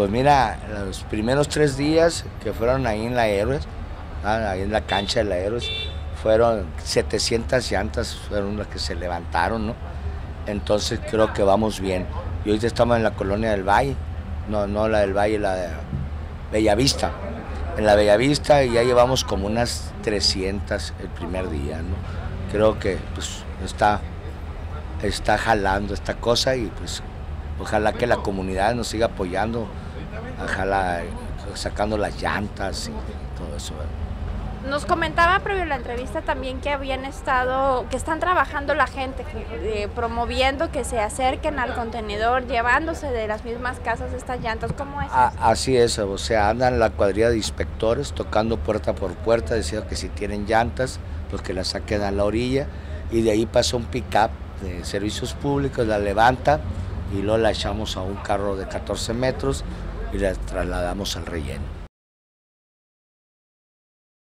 Pues mira, los primeros tres días que fueron ahí en la Héroes, ah, ahí en la cancha de la Héroes, fueron 700 llantas, fueron las que se levantaron, ¿no? Entonces creo que vamos bien. Y ahorita estamos en la colonia del Valle, no, no la del Valle, la de Bellavista. En la Bellavista y ya llevamos como unas 300 el primer día, ¿no? Creo que pues está, está jalando esta cosa y pues ojalá que la comunidad nos siga apoyando, ojalá sacando las llantas y todo eso. Nos comentaba previo a la entrevista también que habían estado, que están trabajando la gente, eh, promoviendo que se acerquen al contenedor, llevándose de las mismas casas estas llantas. ¿Cómo es? Ah, así es, o sea, andan la cuadrilla de inspectores tocando puerta por puerta, diciendo que si tienen llantas, pues que las saquen a la orilla. Y de ahí pasa un pick-up de servicios públicos, la levanta y luego la echamos a un carro de 14 metros y la trasladamos al relleno.